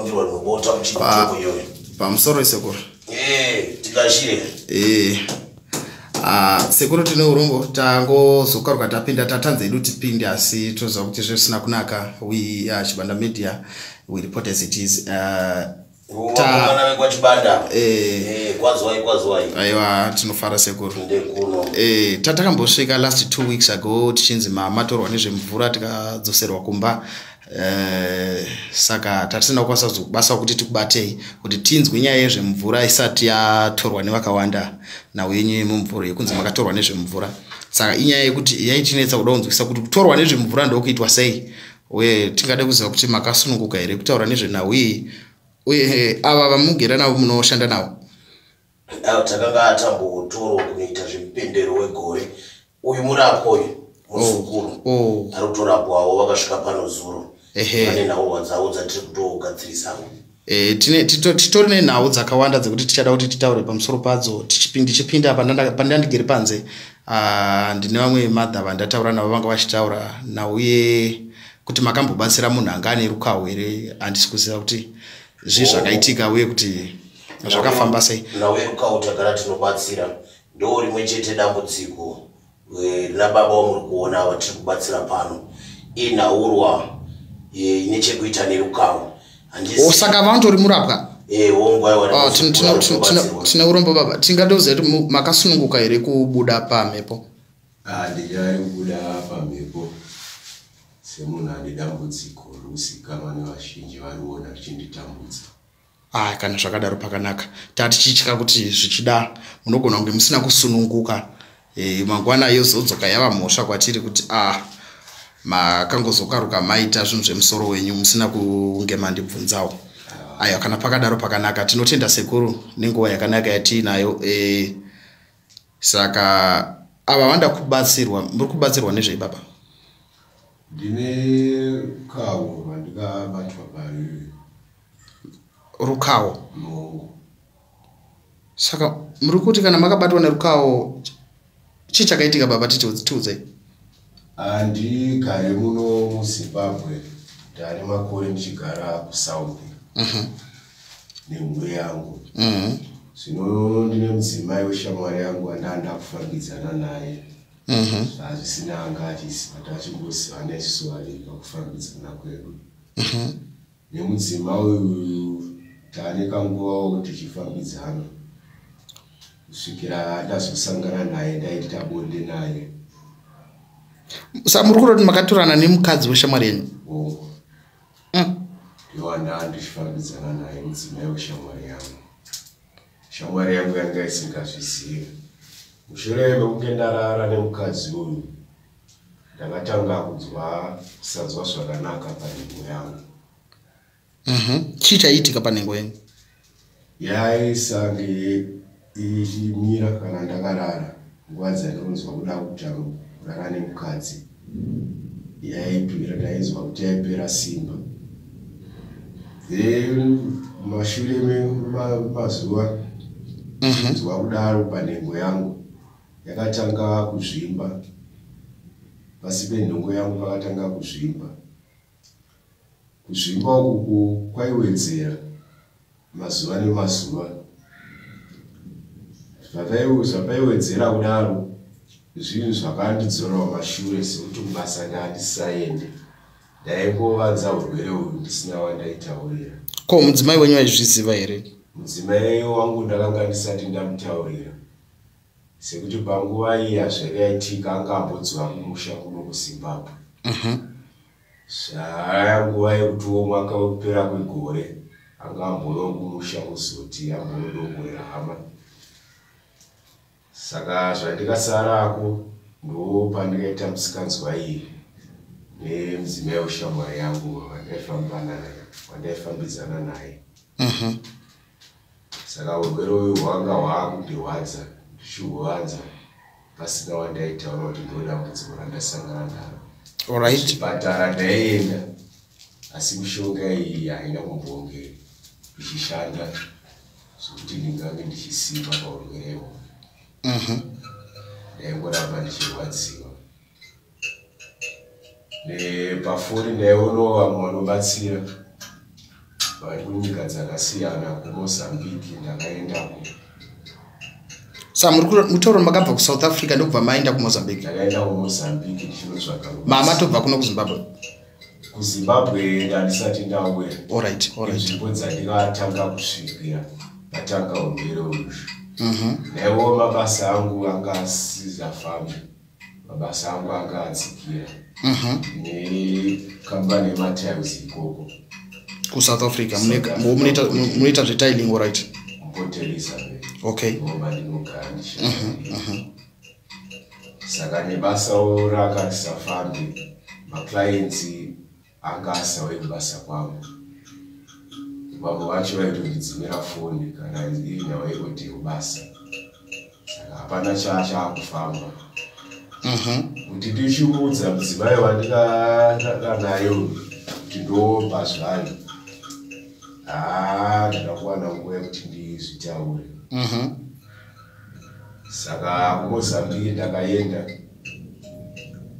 marongerwa rinobota muchitoko iyoyo. pamusoro isekuru Eh, tikashire. Eh. Ah, sekuru tine urombo tangozokaruka tapinda tatanza edu tipinde asi toziva kuti zvisina kunaka. We uh, chibanda media we report as it is. Uh, vakomana vekwachibanda kwazwai kwazwai. Aiwa tinofara sekuru. Eh, tatakambosvika last two weeks ago tichinzi mamatorwa nezvemvura tikadzoserwa kumba saka tatisina kukwanisa kuzobasa kuti tikubatei kuti tinzwe nyaya yezvemvura isati yatorwa nevakawanda nhau yenyu yemumvura yekunzi makatorwa nezvemvura. Saka inyaya yekuti yaitinetsa kuda kunzwisa kuti kutorwa nezvemvura ndokuitwa sei? Uye tingade kuziva kuti makasununguka here kutaura nezvenhau iyi? Uye ava vamugere navo munoshanda navo? Avo takanga atambotorwa kunoita zvemupendero wegore. Uyu murapwa uyu muzukuru oh. ari kutorapwawo vakasvika pano zuro Dzavo dzatiri titori nenhau dzakawanda dzekuti tichada kuti titaure pamusoro padzo. Ndichipinda pandandigere panze. Ah, ndine vamwe madha vandataura navo vanga vachitaura. Nhau ye kuti makambobatsira munhu anga ane rukawu here? Handisi kuziva kuti zvii zvakaitika uye kuti zvakafamba sei? nhau yerukawu tagara tinobatsira. Ndo rimwe chete dambudziko. Rina baba wamuri kuona ava tiri kubatsira pano. Inhaurwa eh, ine chekuita nerukawu O, saka vantori murapwa? Wongwaiwa Ah, tine urombo baba. Tingade kuziva kuti makasununguka here kubuda pamhepo handinyari kubuda pamhepo semunhu ane dambudziko rokusikama nevazhinji variona richinditambudza ah kana zvakadaro pakanaka. Tati tichitya kuti zvichida munogona kunge musina kusununguka. E, mangwana yozodzoka yava mhosva kwatiri kuti ah makangozokaruka maita zvinhu zvemusoro wenyu musina kunge mandibvunzawo aiwa kana pakadaro pakanaka tinotenda sekuru nenguva yakanaka yatiinayo e, saka ava vanda kubatsirwa muri kubatsirwa nezvei baba? Ndine kawo vandikabatwa pari rukawo? Mongo saka muri kuti kana makabatwa nerukawo chii chakaitika baba? Titi- tiudzei handigare muno muzimbabwe. Ndane makore ndichigara kusaundi Mhm, nemhuri yangu. Mhm, zvino ndine mudzimai weshamwari yangu andanda kufambidzana naye. Mhm, hazvisina anga achiziva tachingozivana isusu vari pakufambidzana kwedu. Nemudzimai uyu tane kanguvawo tichifambidzana kusvikira ndazosangana naye ndaita bonde naye saka muri kuda kuti makatorana nemukadzi weshamwari yenyu o Mm. ndiwanda ndichifambidzana naye mudzimai weshamwari yangu. Shamwari yangu yanga isingazvizivi mushure mekunge ndarara nemukadzi uyu ndakatanga kunzwa kusanzwa zvakanaka panhengo yangu. Mhm. chii chaiitika panhengo yenyu? Yaisange ichimira kana ndakarara nguva dzandinonzwa kuda kutanga kurara nemukadzi yaipera ndainzwa kuti yaipera simba. Then mashure memazuva Mhm. nzwa kudaro panhengo yangu yakatanga kuzvimba. Pasi penhongo yangu pakatanga kuzvimba. Kuzvimba uku kwaiwedzera mazuva nemazuva. Zvapai- zvapaiwedzera kudaro zvinhu zvakandidzorawo mashure sekuti kubasa ndandisaende ndaingovanza urwere uyu ndisina wandaitaurira. Ko mudzimai wenyu aizviziva here? Mudzimai wangu ndakanga ndisati ndamutaurira. Sekuti panguva iyi hazvere yaitika anga ambodzwa kumusha kuno kuzimbabwe Mhm. zvaya nguva yekutiwo mwaka wekupera kwegore anga ambono kumusha kuzoti ambonodongorera hama saka zvandikasarako ndo pandikaita musikanzwa iyi nemudzimai weshamwari yangu wandaifamba naye wandaifambidzana naye Mhm. saka urwere uyu hwanga hwakundirwadza ndichihuvanza pasina wandaitaura kuti ndo dambudziko randasangana naro alright chipatara ndaienda asi mishonga iyi haina kumbonge ichishanda zvokuti ndingange ndichisimba paurwerewo Mhm. Ndaingoramba ndichirwadziwa nepafoni ndaionawo vamwe vanobatsira vari kunyika dzakasiyana kumozambique ndakaendako sa muri kuro- muri taura makabva kusouth africa ndokubva maenda kumozambique. Ndakaenda kumozambique ndichinotsvaga mama tobva kuno kuzimbabwe? Kuzimbabwe ndandisati ndauya. Allright nzvimbo dzandikatanga kusvikira ndatanga ugere Mhm. naiwo mabasa angu anga asizafambi mabasa angu anga adzikira Mhm. nekambani yematiles ikoko kusouth africa. munoita- mu- munoita zvetiling allright mport elizabeth okay. Ngoma ndinogara ndishanda saka nebasawo rakasafambi maclients anga asawe kubasa kwangu vamwe vacho vaitondidzimira foni kana iri navaikoti kubasa saka hapana cha chaakufamba Mhm. kuti ndichiudza mudzimai wandikadaka nayo kuti ndomba zvayo haa ndakakuwana nguva yekuti ndizvitaure Mhm. saka kumozambiki ndakaenda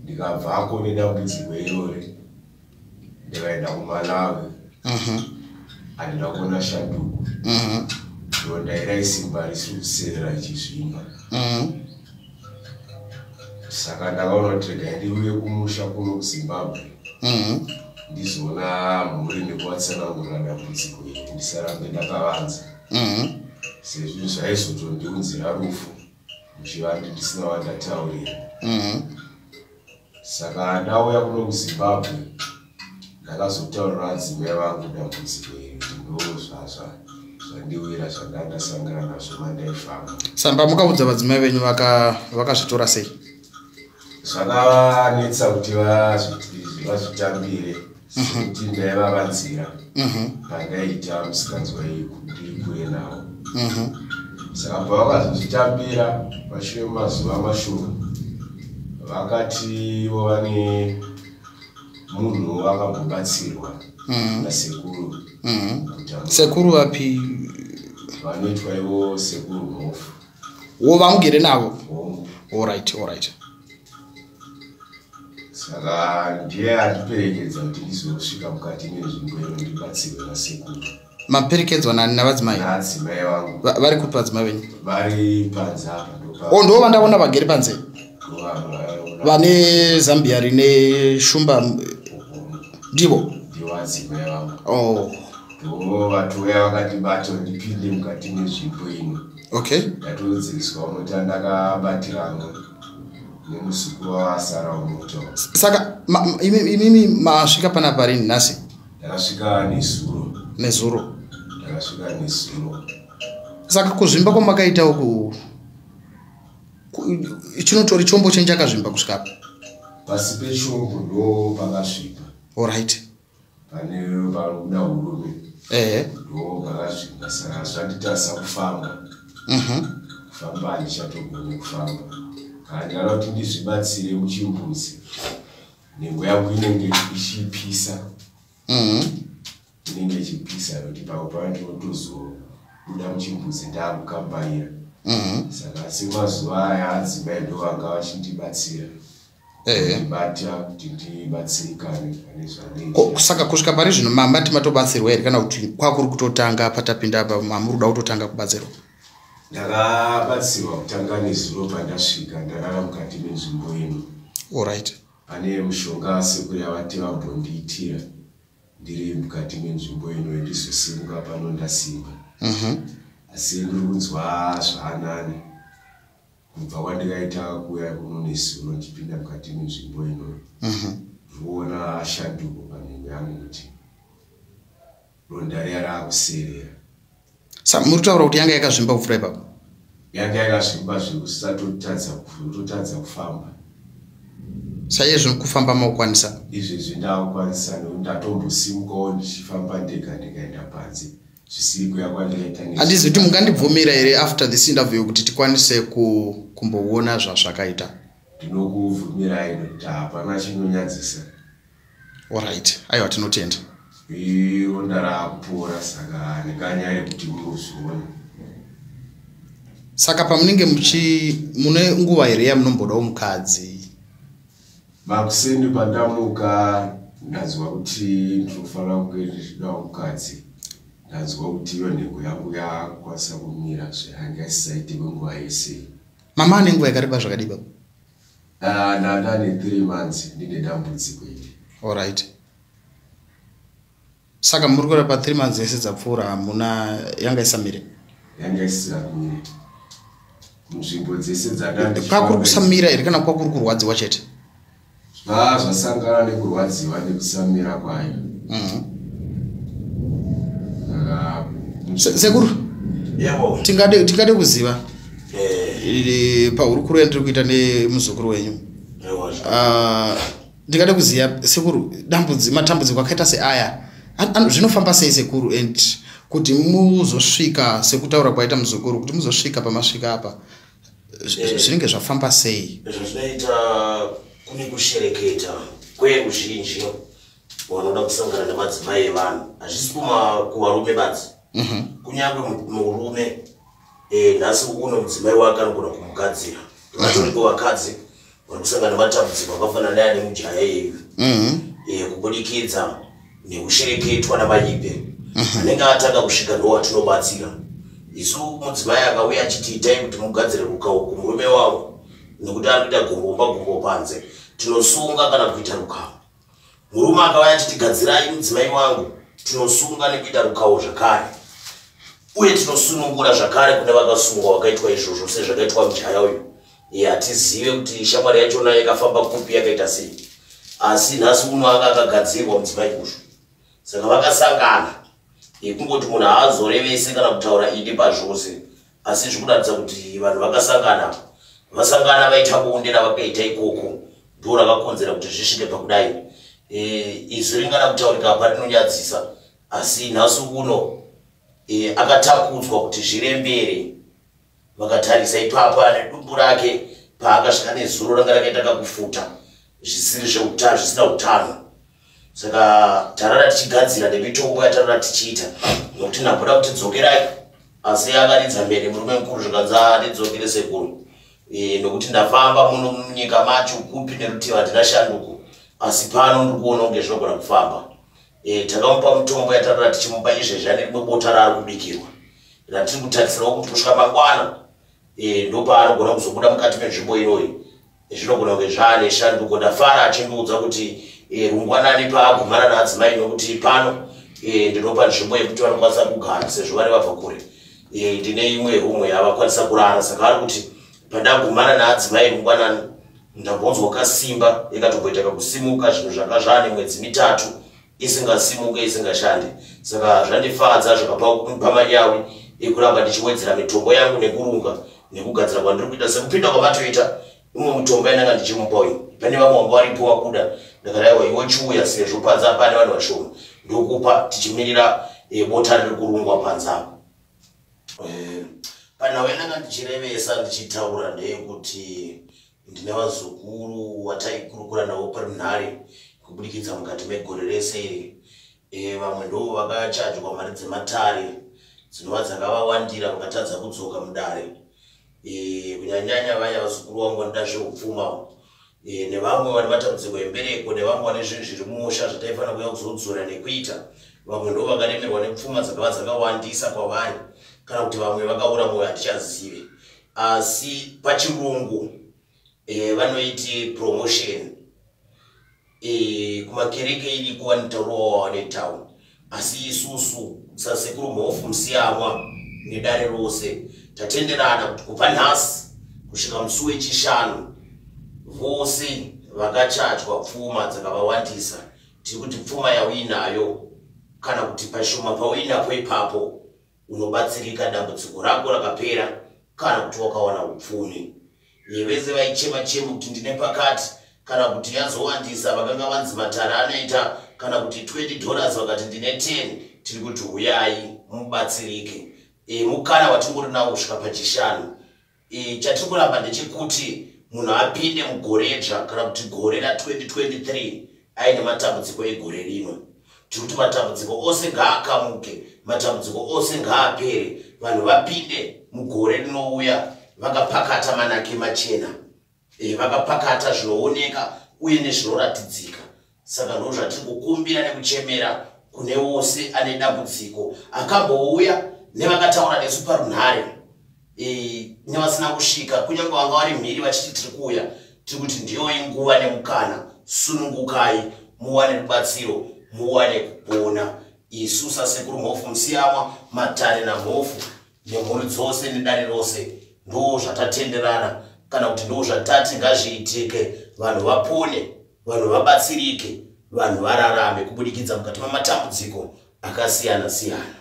ndikabvako nedambudziko irori ndikaenda kumalawi Mhm. Handina kuona shanduko Mhm. ronda iraisimba risiri kuserera ichizvimba Mhm. saka ndakaona kuti regai ndiuye kumusha kuno kuzimbabwe. Mhm. ndizoona mhuri nekuvatsanangurira dambudziko iri ndisarambe ndakavanza. Sezvo zvaizotondiunzira rufu muchivandi ndisina wandataurira saka ndauya kuno kuzimbabwe ndakazotaurira adzimai vangu dambudziko iri kuti ndo zvazva zvandiwira zvandandasangana nazvo mandaifamba samba mukaudza vadzimai venyu vaka- vakazvitora sei zvakanetsa kuti vazvi- vazvitambire sekuti ndaivavanzira Mhm. pandaita musikanzwa ndiri kure navo Mhm. saka pavakazozvitambira mashure mazuva mashoma vakati vo vane munhu vakambobatsirwa Mhm. Nasekuru. Mhm. kuti sekuru vapi vanoitwa ivo sekuru mhofu wo vamugere navo? Allright allright saka ndiye andiperekedza kuti ndizosvika mukati menzvimbo ino ndibatsirwe nasekuru. Maperekedzwa nani navadzimai? Naadzimai vangu. Va- vari kupi vadzimai venyu? Vari panze apa o ndo vandaona vagere panze. Vane zambia rine shumba ndivo adzimai vangu oh. ndo vatuya vakatibata ndipinde mukati menzvimbo ino. Okay. Ndatodzidziswa muti andakabatirana nemusukuru wavasara mumoto saka imimi masvika pana parini nhasi? Ndakasvika nezuro. Nezuro. Ndakasvika nezuro. Saka kuzvimba kwamakaita uku ku- chinotori chombo chenyu chakazvimba kusvika pasi pechombo ndo pakasvipa allright pane panobuda urume ehe. Ndo pakasvipa saka zvanditarisa kufamba. Mhm. kufamba handichatogoni kufamba. Kana ndikada kuti ndizvibatsire muchimbuzi nhengo yangu inenge ichipisa. Mhm. inenge ichipisa nokuti pamwe pava ndinotozobuda muchimbuzi ndaakukambaira Mhm. saka semazuva aya adzimai ndo vanga vachindibatsira ehe ndibata kuti ndibatsirikane pane Ko- zvanoita saka kusvika pari zvino mamati matobatsirwa here? Kana kuti kwakuri kutotanga patapinda apa mamuri kuda kutotanga kubatsirwa? Ndakabatsirwa kutanga nezuro pandasvika ndarara mukati menzvimbo ino. Allright pane mushonga sekuru yavati vambondiitira ndiri mukati menzvimbo ino ndizosimuka pano ndasimba. Mhm. asi ndiri kunzwa zvaanani kubva kwandikaita kuya kuno nezuro ndichipinda mukati menzvimbo ino Mhm. ndikuona shanduko panhengo yangu kuti ronda riya raakuserera sa muri kutaura kuti yanga yakazvimba kupfuura ipapo? Yanga yakazvimba zvekusatotadza kufamba. Saizvo kufamba maukwanisa? Izvezvi ndakukwanisa nekuti ndatombosimukawo ndichifamba ndega ndikaenda panze zvisiri kuya kwandikaita nezuro. handizi kuti mungandibvumira here after this interview kuti tikwanise ku- kumboona zvazvakaita ndinokubvumirai nekuti hapana chinonyadzisa allright aiwa tinotenda. Ironda raakupora saka nekanyaya yekuti munozviona saka pamunenge muchi mune nguva here yamunombodawo mukadzi? Makuseni pandamuka ndanzwa kuti ndinofanira kunge ndichidawo mukadzi ndanzwa kuti iyo nhengo yangu yakwanisa kumira zvehanga isisaite kwenguva yese. Mama ane nguva yakareba zvakadii baba? Ah, ndandane three months ndine dambudziko iri. Allright saka muri kureva pa three months yese dzapfuura hamuna yanga isamire? Yanga isisina kumira. Munzvimbo dzese dzanga kwakuri kusamira here kana kwakuri kurwadziwa chete? Zva zvasangana nekurwadziwa nekusamira kwayo. Saka, Se- sekuru? Tingade tingade kuziva eh. Paurukuru yandiri kuita nemuzukuru wenyu. Ewa Ah, ndingade kuziva sekuru matambudziko akaita seaya. Zvinofamba sei sekuru and kuti muzosvika sekutaura kwaita muzukuru kuti muzosvika pamasvika apa? Eh. zvinenge zvafamba sei? Izvo zvinoita kune kushereketa kweruzhinji vanoda kusangana nemadzimai evanhu. Hazvisi kuvarume badzi kunyange mu- murume eh, nhasi uno mudzimai wake anogona kumugadzira. Vatori kuvakadzi vari kusangana nematambudziko akafanana neya nemujaya iyeyu Mhm. eh, kubudikidza nekushereketwa namayipe anenge atanga kusvika ndo watinobatsira isu mudzimai akauya achiti itai kuti mugadzire rukau kumurume wavo nekuti ari kuita gungomba gumbo panze. Tinosunga kana kuita rukau. Murume akauya achiti gadzirai mudzimai wangu tinosunga nekuita rukau zvakare uye tinosunungura zvakare kune vakasungwa wakaitwa izvozvo sezvakaitwa mujaya uyu. Hatizive kuti shamwari yachona yakafamba kupi yakaita sei. Asi nhasi uno anga akagadzirwa mudzimai uzvo saka vakasangana. Eh, kungoti munhu haazorevese kana kutaura idi pazvose asi zvikuratidza kuti vanhu vakasangana. Vasangana vaita bonde ravakaita ikoko. Ndo rakakonzera kuti zvisvike pakudai. Eh, izvi ringada kutaurika pa rinonyadzisa. Asi nhasi uno eh, akatakudzwa kuti zvirembere vakatarisa ipapa nedumbu rake paakasvika nezuro ranga rakaita kakufuta zvisiri zveutano zvisina utano. Saka tarara tichigadzira nemitombo yatarara tichiita nokuti nabuda kuti dzokerai asi akaridza mberi murume mukuru zvikanza ndidzokere sekuru. Eh, nokuti ndafamba muno munyika macho kupi nerutivi handina shanduko asi pano ndiri kuona kunge zvinogona kufamba Eh, takamupa mutombo yatarara tichimupa izvezvi ane rimwe bota raari kubikirwa ratiri kutarisirawo kuti kusvika mangwana eh, ndo paanogona kuzobuda mukati menzvimbo inoyi. Zvinogona kunge zvaane shanduko. Ndafara achindiudza kuti eh, rungwanani paagumana naadzimai nokuti pano. Eh, ndinopa nzvimbo yekuti vanokwanisa kugara sezvo vari vabva kure. Eh, ndine imwe rumwe yavakwanisa kurara. Saka ari kuti pandagumana naadzimai rungwanani ndambonzwa kasimba ikatomboita kakusimuka zvinhu zvanga zvane mwedzi mitatu isingasimuke isingashande saka zvandifadza zvakapa pamanyawi ekuramba ndichiwedzera mitombo yangu nekurunga nekugadzira kwandiri kuita sekupinda kwamatoita imwe mitombo yananga ndichimupa uyu pane vamwe vanga varipo vakuda ndakaraiwa iwe chiuya sezvo panze apane vanhu vashoma. Ndokupa tichimirira eh, bota riri kurungwa panze apo Eh, panhau yananga ndichirevesa ndichitaura ndeyekuti ndine vazukuru wataikurukura navo parunhare kubudikidza mukati megore rese. Iri Eh, vamwe ndo vakachajwa mari dzematare dzinova dzakavawandira vakatadza kudzoka mudare. Eh, kunyanyanya vaya vazukuru vangu vanoda zveupfuma Eh, nevamwe vane matambudziko embereko nevamwe vane zvinhu zviri musha zvataifanira kuya kuzodzora nekuita vamwe ndo vakaremerwa nepfuma dzakava dzakawandisa kwavari kana kuti vamwe vakaura mwoyo hatichazive asi pachirungu eh, vanoiti promotion eh, kumakereke ili kuva netauro wanetauni asi isusu sasekuru mhofu musiyamwa nedare rose. Tatenderana kuti kupa nhasi kusvika musi wechishanu vose vakachajwa pfuma dzakavawandisa. Tiri kuti pfuma yauinayo kana kuti pashoma pauinapo ipapo unobatsirika dambudziko rako rakapera kana kuti wakawana upfumi. Yevese vaichema chema kuti ndine pakati kana kuti yazowandisa vakanga vanzi matare anoita kana kuti 20 dollars vakati ndine 10 tiri kuti uyai mubatsirike. E, mukana watingori nawo kusvika pachishanu e, chatiri kuramba ndechekuti munhu apinde mugore dzva kana kuti gore ra2023 aine matambudziko egore rino tiri kuti matambudziko ose ngaakamuke matambudziko ose ngaapere. Vanhu vapinde mugore rinouya vakapakata manake machena vakapakata zvinooneka uye nezvinoratidzika. Saka ndo zvatiri kukumbira nekuchemera kune wose ane dambudziko akambouya nevakataura nesu parunhare eh, nevasina kusvika kunyange vanga vari mhiri vachiti tiri kuuya tiri kuti ndiyo inguva nemukana. Sunungukai muwane rubatsiro muwane kupona. Isu sasekuru mhofu musiyamwa matare namhofu nemhuri dzose nedare rose ndo zvatatenderana kana kuti ndo zvatati ngazviitike. Vanhu vapone vanhu vabatsirike vanhu vararame kubudikidza mukati mematambudziko akasiyana siyana